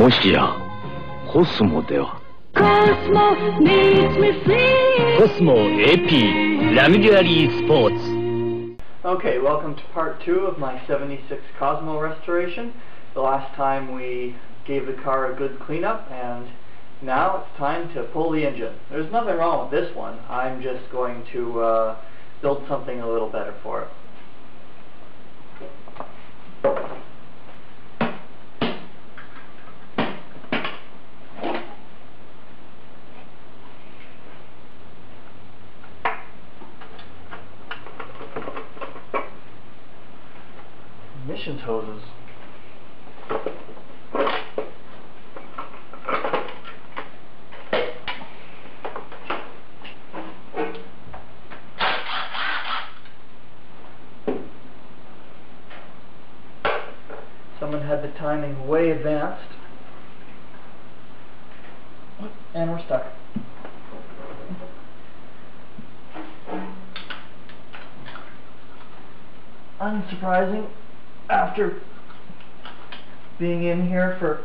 もしやコスモでは Cosmo makes me feel コスモ AP ラグジュアリースポーツ Okay, welcome to part two of my 76 Cosmo restoration. The last time we gave the car a good cleanup and now it's time to pull the engine. There's nothing wrong with this one. I'm just going to uh, build something a little better for it. Hoses. Someone had the timing way advanced. And we're stuck. Unsurprising after being in here for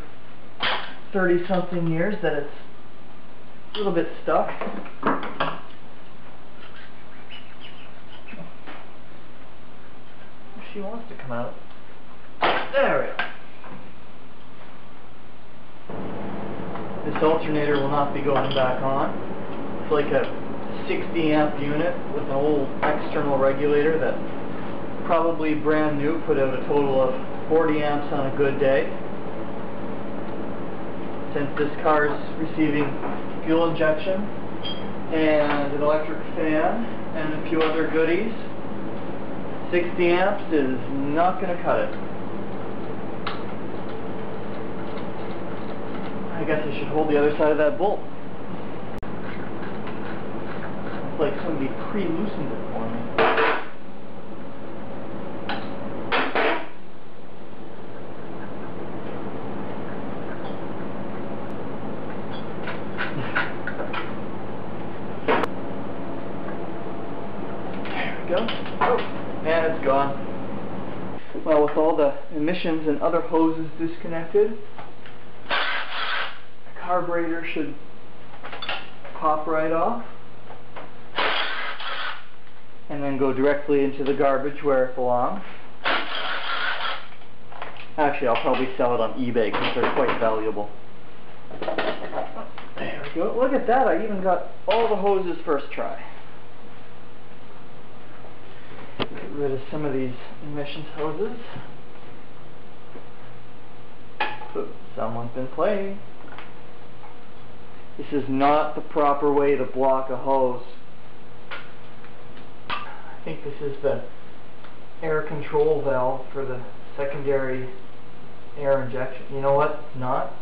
30 something years that it's a little bit stuck. She wants to come out. There we go. This alternator will not be going back on. It's like a 60 amp unit with an old external regulator that probably brand new put out a total of 40 amps on a good day. Since this car is receiving fuel injection and an electric fan and a few other goodies, 60 amps is not going to cut it. I guess I should hold the other side of that bolt. It's like somebody pre-loosened it for me. There we go. Oh, and it's gone. Well, with all the emissions and other hoses disconnected, the carburetor should pop right off and then go directly into the garbage where it belongs. Actually, I'll probably sell it on eBay because they're quite valuable. Oh, there we go. Look at that. I even got all the hoses first try. Get rid of some of these emissions hoses. Oops, someone's been playing. This is not the proper way to block a hose. I think this is the air control valve for the secondary air injection. You know what? It's not.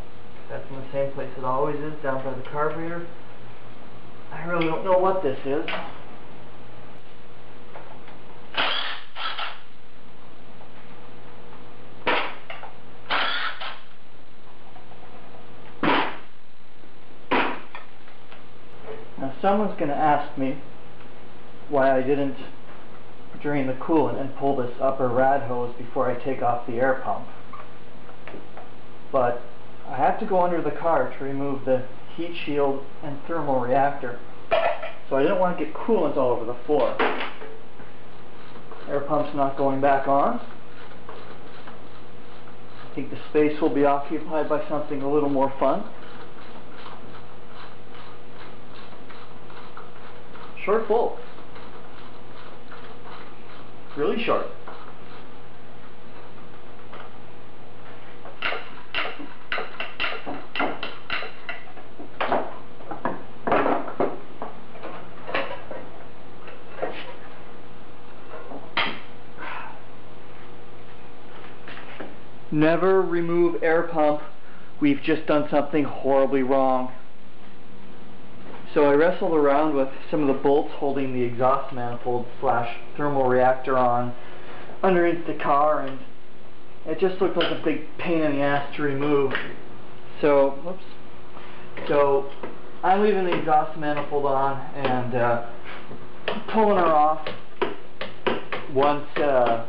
That's in the same place it always is, down by the carburetor. I really don't know what this is. Someone's going to ask me why I didn't drain the coolant and pull this upper rad hose before I take off the air pump. But I have to go under the car to remove the heat shield and thermal reactor. So I didn't want to get coolant all over the floor. Air pump's not going back on. I think the space will be occupied by something a little more fun. Short bolt. Really short. Never remove air pump. We've just done something horribly wrong. So I wrestled around with some of the bolts holding the exhaust manifold slash thermal reactor on underneath the car and it just looked like a big pain in the ass to remove. So, whoops. So I'm leaving the exhaust manifold on and uh, pulling her off once uh,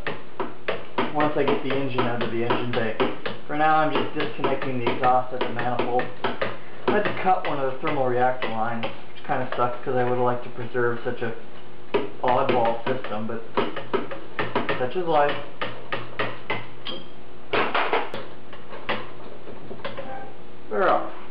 once I get the engine out of the engine bay. For now, I'm just disconnecting the exhaust at the manifold. Had to cut one of the thermal reactor lines, which kind of sucks because I would have liked to preserve such a oddball system, but such is life. They're off.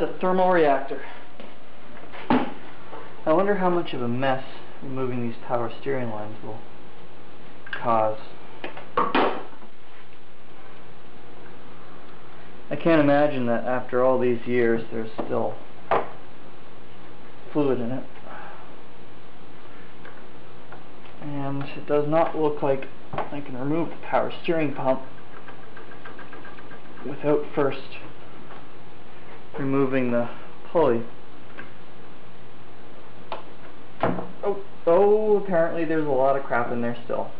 A thermal reactor. I wonder how much of a mess removing these power steering lines will cause. I can't imagine that after all these years there's still fluid in it. And it does not look like I can remove the power steering pump without first removing the pulley. Oh, oh, apparently there's a lot of crap in there still.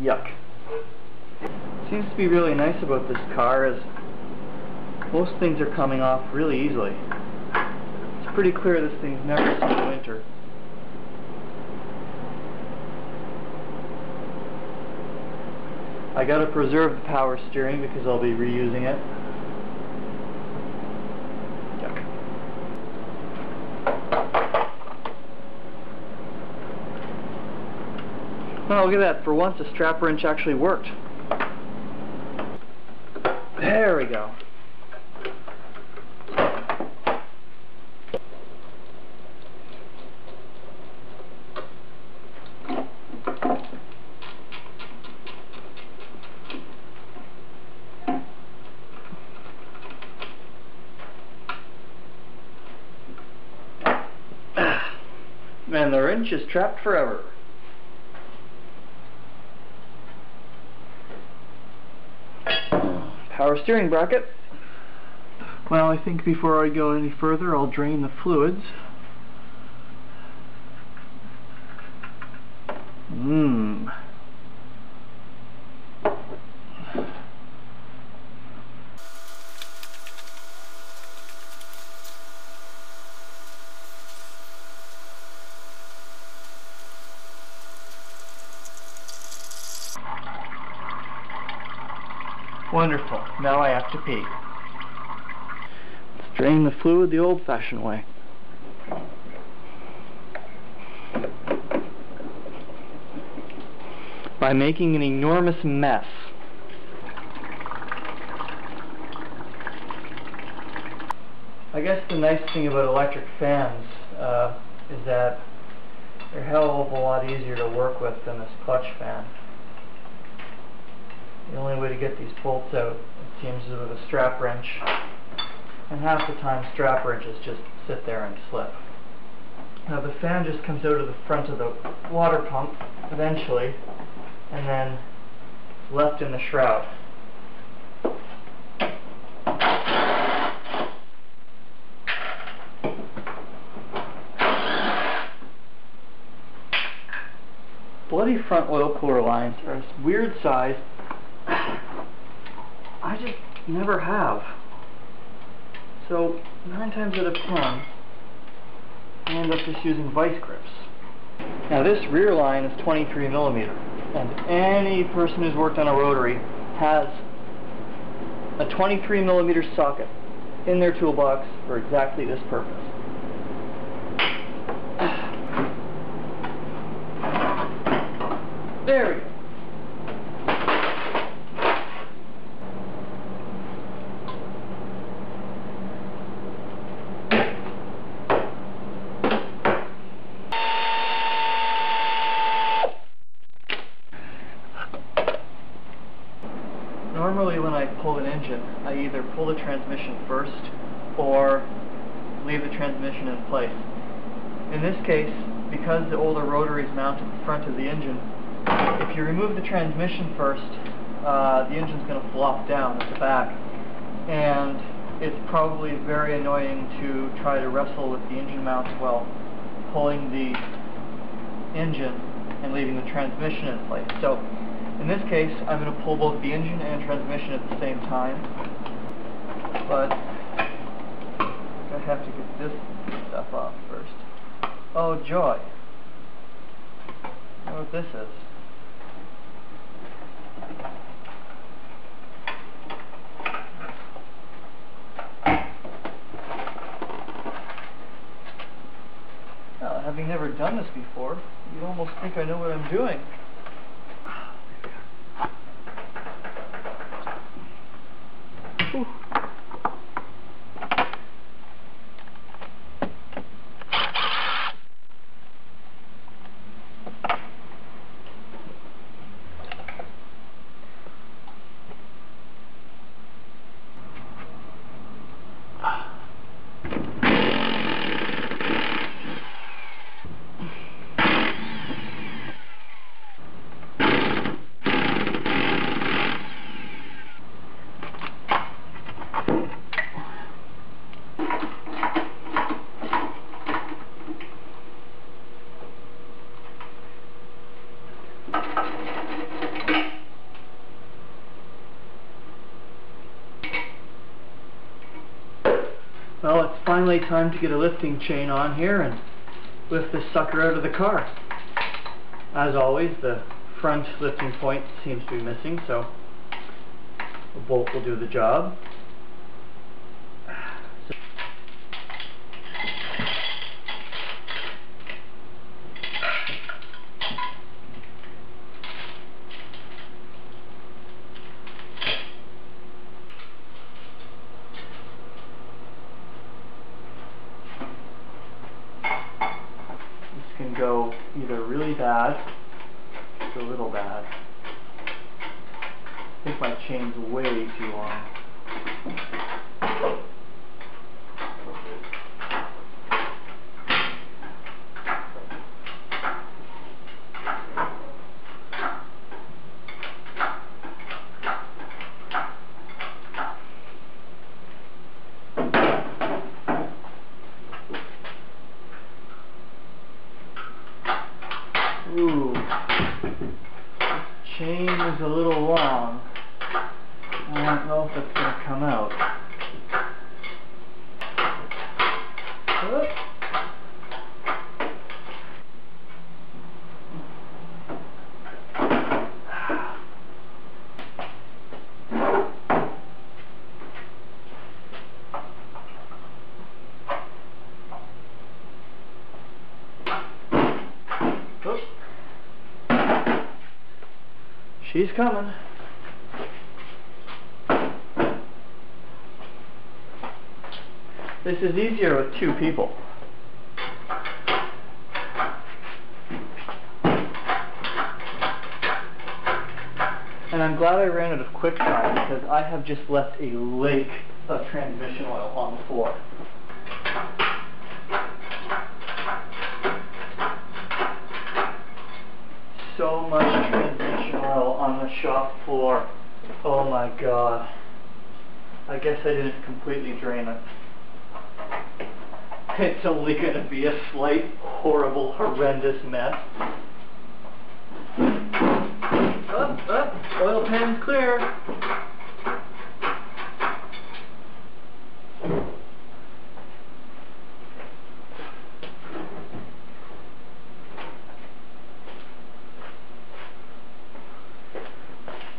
Yuck. Seems to be really nice about this car is most things are coming off really easily. It's pretty clear this thing's never seen winter. I gotta preserve the power steering because I'll be reusing it. Yuck. Oh, look at that. For once, the strap wrench actually worked. There we go. Is trapped forever. Power steering bracket. Well, I think before I go any further, I'll drain the fluids. Mmm. Wonderful. Now I have to pee. Let's drain the fluid the old-fashioned way. By making an enormous mess. I guess the nice thing about electric fans uh, is that they're a hell of a lot easier to work with than this clutch fan. The only way to get these bolts out, it seems, is with a strap wrench. And half the time strap wrenches just sit there and slip. Now the fan just comes out of the front of the water pump eventually, and then left in the shroud. Bloody front oil cooler lines are a weird size I just never have. So, nine times out of ten, I end up just using vice grips. Now this rear line is 23 millimeter, and any person who's worked on a rotary has a 23 millimeter socket in their toolbox for exactly this purpose. There we go. Normally when I pull an engine, I either pull the transmission first or leave the transmission in place. In this case, because the older rotary is mounted in front of the engine, if you remove the transmission first, uh, the engine's going to flop down at the back. And it's probably very annoying to try to wrestle with the engine mounts while pulling the engine and leaving the transmission in place. So in this case, I'm going to pull both the engine and transmission at the same time. But I have to get this stuff off first. Oh joy. I know what this is. Having never done this before, you'd almost think I know what I'm doing. Whew. Well, it's finally time to get a lifting chain on here and lift this sucker out of the car. As always, the front lifting point seems to be missing, so a bolt will do the job. This can go either really bad or a little bad. I think my chain's way too long. Is a little long. I don't know if it's going to come out. She's coming. This is easier with two people. And I'm glad I ran out of quick dry because I have just left a lake of transmission oil on the floor. so much on the shop floor. Oh my god. I guess I didn't completely drain it. It's only going to be a slight, horrible, horrendous mess. Oil pan's clear.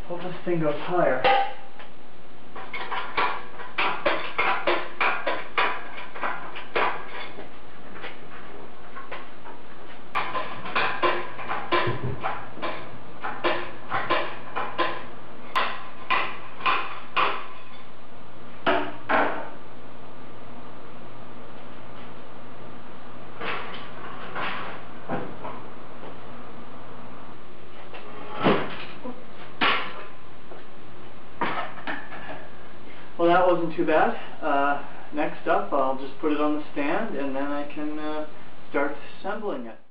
Hope this thing goes higher. Well, that wasn't too bad. Uh, next up, I'll just put it on the stand and then I can uh, start assembling it.